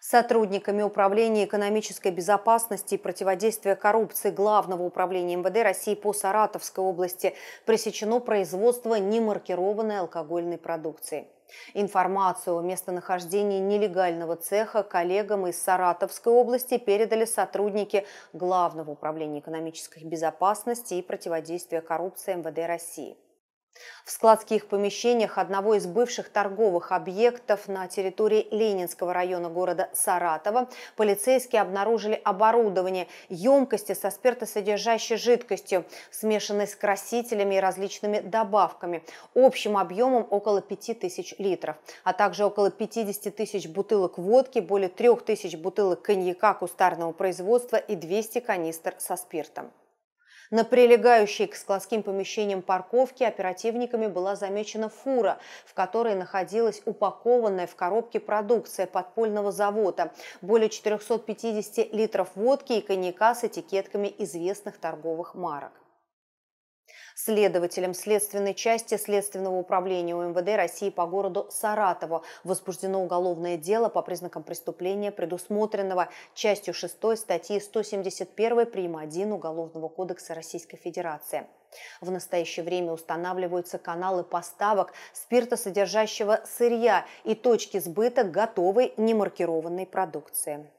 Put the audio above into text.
Сотрудниками Управления экономической безопасности и противодействия коррупции Главного управления МВД России по Саратовской области пресечено производство немаркированной алкогольной продукции. Информацию о местонахождении нелегального цеха коллегам из Саратовской области передали сотрудники Главного управления экономической безопасности и противодействия коррупции МВД России. В складских помещениях одного из бывших торговых объектов на территории Ленинского района города Саратова полицейские обнаружили оборудование, емкости со спиртосодержащей жидкостью, смешанной с красителями и различными добавками, общим объемом около 5000 литров, а также около 50 тысяч бутылок водки, более 3000 бутылок коньяка кустарного производства и 200 канистр со спиртом. На прилегающей к складским помещениям парковке оперативниками была замечена фура, в которой находилась упакованная в коробке продукция подпольного завода, более 450 литров водки и коньяка с этикетками известных торговых марок. Следователям следственной части Следственного управления УМВД России по городу Саратову возбуждено уголовное дело по признакам преступления, предусмотренного частью 6 статьи 171 прим. 1 Уголовного кодекса Российской Федерации. В настоящее время устанавливаются каналы поставок спиртосодержащего сырья и точки сбыта готовой немаркированной продукции.